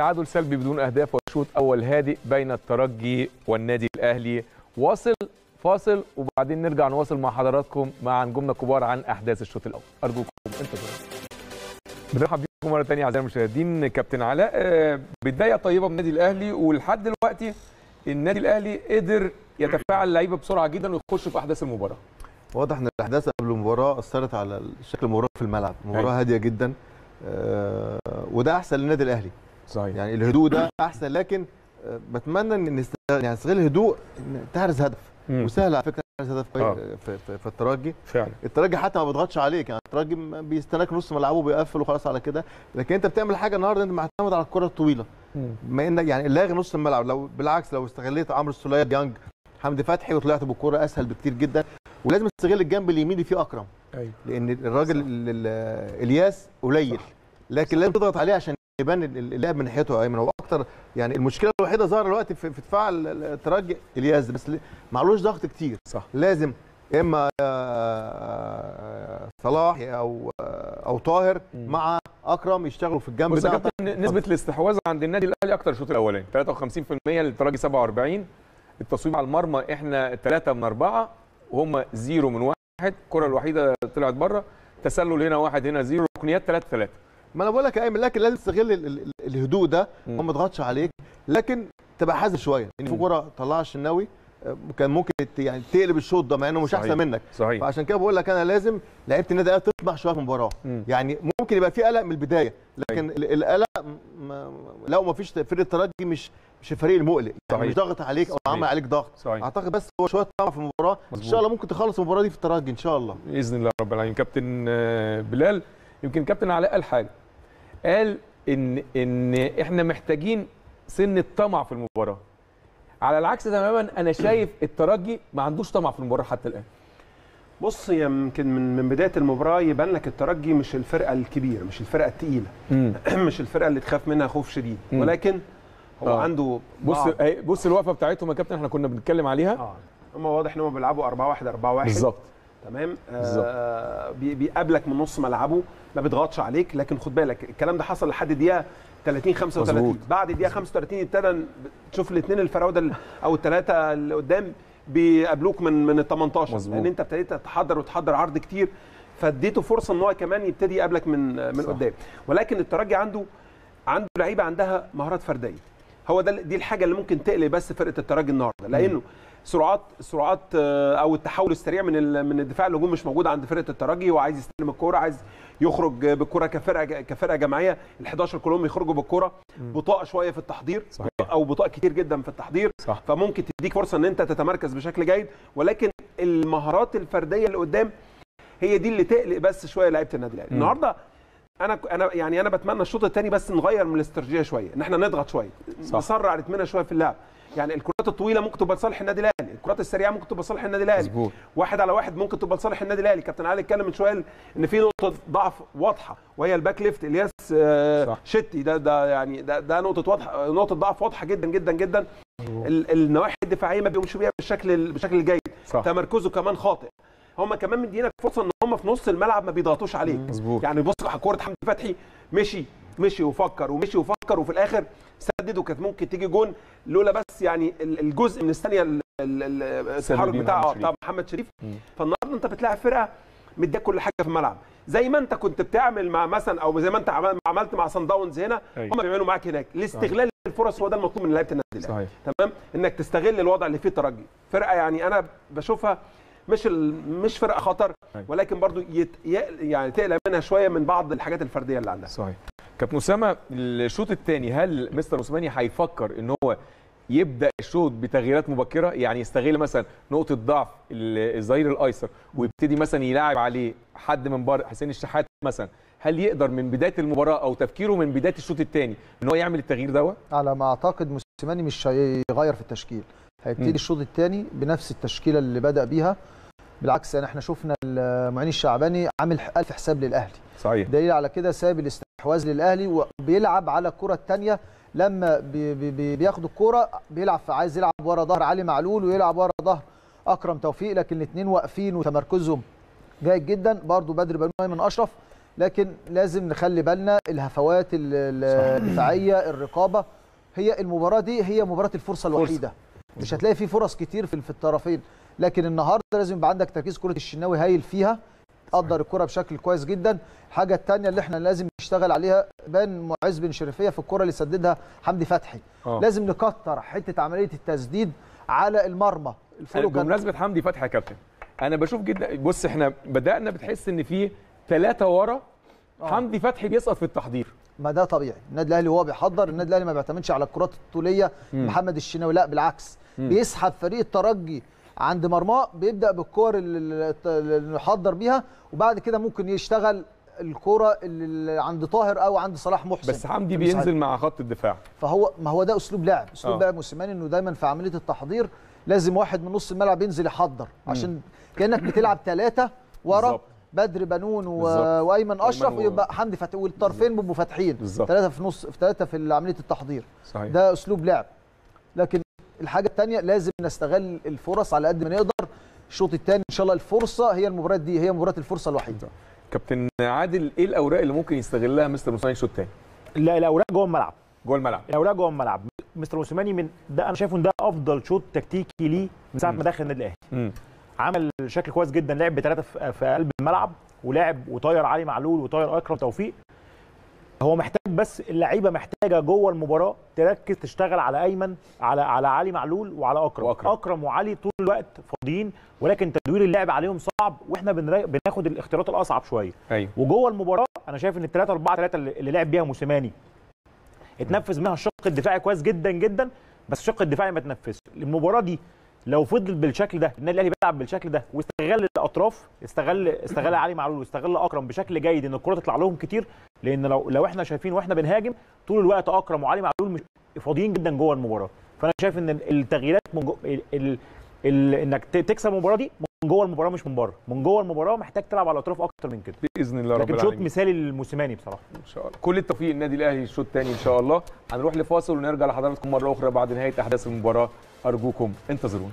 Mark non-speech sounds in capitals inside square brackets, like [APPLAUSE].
تعادل سلبي بدون أهداف وشوط أول هادئ بين الترجي والنادي الأهلي. واصل فاصل وبعدين نرجع نواصل مع حضراتكم مع نجومنا الكبار عن أحداث الشوط الأول. أرجوكم انتظروا بنرحب بيكم مرة ثانية أعزائي المشاهدين. كابتن علاء آه، بداية طيبة من النادي الأهلي ولحد دلوقتي النادي الأهلي قدر يتفاعل اللعيبة بسرعة جدا ويخش في أحداث المباراة. واضح إن الأحداث قبل المباراة أثرت على شكل المباراة في الملعب. المباراه أيوة. هاديه جدا آه، وده أحسن للنادي الأهلي. صحيح. يعني الهدوء ده أحسن لكن آه، بتمنى إن نستغل يعني نستغل الهدوء إن تحرز هدف. وسهل على فكرة تحرز هدف آه. في, في, في, في الترجي. فعلا. الترجي حتى ما بيضغطش عليك يعني الترجي بيستناك نص ملعبه بيقفل وخلاص على كده. لكن أنت بتعمل حاجة النهارده أنت معتمد على الكرة الطويلة. بما انك يعني لاغي نص الملعب. لو بالعكس لو استغليت عمرو السولية ديانج حمدي فتحي وطلعت بالكره أسهل بكتير جدا. ولازم تستغل الجنب اليمين فيه أكرم. أيوه. لأن الراجل ال- ال- الياس قليل. لكن لازم تضغط عليه عشان يبان ال- ال- اللعب من ناحيته يا أيمن. هو أكتر يعني المشكلة الوحيدة ظاهرة دلوقتي في في دفاع ال- ال- الترجي إلياس بس معلوش ضغط كتير. صح. لازم يا إما آه، صلاح أو أو طاهر. مع أكرم يشتغلوا في الجنب ده. نسبة الاستحواذ عند النادي الأهلي أكتر الشوط الأولاني 53% للترجي 47 التصويب على المرمى إحنا 3 من 4 وهم zero من واحد. الكره الوحيدة طلعت بره تسلل هنا واحد هنا zero ركنيات 3 3 ما أنا بقول لك يا ايمن لكن لازم تستغل ال- ال- الهدوء ده. وما تضغطش عليك لكن تبقى حذر شوية ان في مم. كورة طلعها الشناوي آه، كان ممكن يعني تقلب الشوط ده مع إنه مش صحيح. احسن منك صحيح فعشان كده بقول لك أنا لازم لعيبة النادي الأهلي تطمع شوية في المباراة. يعني ممكن يبقى في قلق من البداية لكن ال- القلق ما- لو ما فيش فريق الترجي مش مش الفريق المقلق يعني صحيح. مش ضاغط عليك أو صحيح. عمل عليك ضغط صحيح أعتقد بس هو شوية طمع في المباراة إن مظبوط. شاء الله ممكن تخلص المباراة دي في الترجي إن شاء الله بإذن الله رب العالمين كابتن آه، بلال يمكن كابتن علاء قال حاجة قال إن إن إحنا محتاجين سن الطمع في المباراة. على العكس تماما أنا شايف الترجي ما عندوش طمع في المباراة حتى الآن. بص يمكن من من بداية المباراة يبان لك الترجي مش الفرقة الكبيرة مش الفرقة الثقيله [CLEARS THROAT] مش الفرقة اللي تخاف منها خوف شديد. ولكن هو آه. عنده بص بص الوقفة بتاعتهم يا كابتن إحنا كنا بنتكلم عليها. آه. هم واضح إن هم بيلعبوا 4 1 4 1 بالظبط. تمام. آه بي- بيقابلك من نص ملعبه ما بيضغطش عليك لكن خد بالك الكلام ده حصل لحد دقيقة 30 35 مظبوط. بعد الدقيقه 35 ابتدى تشوف الاثنين الفراودة ال- أو الثلاثه اللي قدام بيقابلوك من من ال 18 مظبوط. لأن أنت ابتديت تحضر وتحضر عرض كتير فاديته فرصة إن هو كمان يبتدي يقابلك من من صح. قدام ولكن الترجي عنده عنده لعيبة عندها مهارات فردية هو ده دي الحاجة اللي ممكن تقلب بس فرقة الترجي النهارده لأنه سرعات سرعات آه، أو التحول السريع من من الدفاع الهجوم مش موجود عند فرقة الترجي وعايز يستلم الكورة عايز يخرج بالكوره كفرقة كفرقة جماعية. ال 11 كلهم يخرجوا بالكورة. بطاء شوية في التحضير صحيح. أو بطاء كتير جدا في التحضير. صح. فممكن تديك فرصة إن أنت تتمركز بشكل جيد. ولكن المهارات الفردية اللي قدام هي دي اللي تقلق بس شوية لعيبة النادي الأهلي. النهارده أنا أنا يعني أنا بتمنى الشوط الثاني بس نغير من الاستراتيجية شوية إن إحنا نضغط شوية صح. نسرع ال rhythm نا شوية في اللعب. يعني الكرات الطويلة ممكن تبقى لصالح النادي الأهلي الكرات السريعة ممكن تبقى لصالح النادي الأهلي. واحد على واحد ممكن تبقى لصالح النادي الأهلي. كابتن علي اتكلم من شوية إن في نقطة ضعف واضحة وهي ال back left إلياس آه،. الشتي ده ده يعني ده, ده نقطة واضحة نقطة ضعف واضحة جدا جدا جدا. ال- النواحي الدفاعية ما بيقومش بيها بالشكل بالشكل الجيد. تمركزه كمان خاطئ. هم كمان مدينك فرصة إن هم في نص الملعب ما بيضغطوش عليك مظبوط. يعني بص كورة حمدي فتحي مشي مشي وفكر ومشي وفكر وفي الآخر سدد وكانت ممكن تيجي جون لولا بس يعني ال- الجزء من الثانية ال- ال- ال- التحرك بتاع محمد بتاع محمد شريف. فالنهارده انت بتلاعب فرقة مديك كل حاجة في الملعب. زي ما انت كنت بتعمل مع مثلا أو زي ما انت عمل- عملت مع سان داونز هنا أيوة. هم بيعملوا معاك هناك. الاستغلال الفرص هو ده المطلوب من لعيبة النادي الأهلي. تمام؟ إنك تستغل الوضع اللي فيه الترجي فرقة يعني أنا بشوفها مش ال... مش فرقة خطر أيوة. ولكن برضو يت... يعني تقلق منها شوية من بعض الحاجات الفردية اللي عندها. صحيح. كابتن أسامة الشوط الثاني هل مستر موسيماني هيفكر إن هو يبدأ الشوط بتغييرات مبكرة؟ يعني يستغل مثلا نقطة ضعف ال- الظهير الأيسر ويبتدي مثلا يلاعب عليه حد من بره حسين الشحات مثلا هل يقدر من بداية المباراة أو تفكيره من بداية الشوط الثاني إن هو يعمل التغيير دوت؟ على ما أعتقد موسيماني مش هيغير في التشكيل. هيبتدي. الشوط الثاني بنفس التشكيلة اللي بدأ بيها. بالعكس يعني إحنا شفنا المعين الشعباني عامل ألف حساب للأهلي. صحيح. دليل على كده ساب الاستحواذ للأهلي وبيلعب على الكرة الثانية لما بي بي بي بياخد الكرة بيلعب عايز يلعب ورا ظهر علي معلول ويلعب ورا ظهر أكرم توفيق لكن الاثنين واقفين وتمركزهم جيد جدا. برضو بدر بنو من أشرف. لكن لازم نخلي بالنا الهفوات ال- ال- الدفاعية الرقابة هي المباراة دي هي مباراة الفرصة الوحيدة. مش هتلاقي في فرص كتير في في الطرفين. لكن النهارده لازم يبقى عندك تركيز كرة الشناوي هايل فيها. قدر الكرة بشكل كويس جدا. الحاجة الثانية اللي إحنا لازم نشتغل عليها بان معز بن شريفيه في الكرة اللي سددها حمدي فتحي. آه. لازم نكتر حتة عملية التسديد على المرمى. بمناسبة حمدي فتحي يا كابتن أنا بشوف جدا بص إحنا بدأنا بتحس إن في ثلاثة ورا حمدي فتحي بيسقط في التحضير. ما ده طبيعي. النادي الأهلي وهو بيحضر النادي الأهلي ما بيعتمدش على الكرات الطولية محمد الشناوي لا بالعكس. بيسحب فريق الترجي عند مرماه بيبدأ بالكور اللي يحضر بيها وبعد كده ممكن يشتغل الكرة اللي عند طاهر أو عند صلاح محسن. بس حمدي. بينزل مع خط الدفاع. فهو ما هو ده أسلوب لعب. أسلوب آه. لعب موسيماني إنه دايما في عملية التحضير لازم واحد من نص الملعب ينزل يحضر. عشان كأنك بتلعب ثلاثة ورا. بدر بنون و... وأيمن أشرف و- ويبقى حمدي فتحي والطرفين بيبقوا فاتحين. ثلاثة في نص ثلاثة في عملية التحضير. صحيح. ده أسلوب لعب. لكن الحاجة الثانية لازم نستغل الفرص على قد ما نقدر. الشوط الثاني إن شاء الله الفرصة هي المباراة دي هي مباراة الفرصة الوحيدة. كابتن عادل إيه الأوراق اللي ممكن يستغلها مستر موسيماني الشوط الثاني لا الأوراق جوه الملعب. جوه الملعب. الأوراق جوه الملعب. مستر موسيماني من ده أنا شايفه إن ده أفضل شوط تكتيكي ليه من ساعة. ما دخل النادي الأهلي. عمل شكل كويس جدا لعب بثلاثة في في قلب الملعب ولعب وطاير علي معلول وطاير أكرم توفيق. هو محتاج بس اللعيبة محتاجة جوه المباراة تركز تشتغل على أيمن على على علي معلول وعلى أكرم. وأكرم. أكرم وعلي طول الوقت فاضيين ولكن تدوير اللعب عليهم صعب وإحنا بناخد الاختيارات الأصعب شوية. أيوه. وجوه المباراة أنا شايف إن الثلاثه 4 3 اللي اللي لعب بيها موسيماني اتنفذ منها الشق الدفاعي كويس جدا جدا بس الشق الدفاعي ما اتنفذش. المباراة دي لو فضل بالشكل ده النادي الأهلي بيلعب بالشكل ده واستغل الأطراف استغل استغل علي معلول واستغل أكرم بشكل جيد إن الكرة تطلع لهم كتير لأن لو لو إحنا شايفين وإحنا بنهاجم طول الوقت أكرم وعلي معلول مش فاضيين جدا جوه المباراة. فأنا شايف إن التغييرات من جو ال ال ال إنك تكسب المباراة دي من جوه المباراة مش من بره. من جوه المباراة محتاج تلعب على الاطراف أكتر من كده. بإذن الله رب لكن شوط العالمين. مثالي للموسيماني بصراحة. إن شاء الله. كل التوفيق للنادي الأهلي الشوط الثاني إن شاء الله. هنروح لفاصل ونرجع لحضراتكم مرة أخرى بعد نهاية أحداث المباراة. أرجوكم انتظرونا.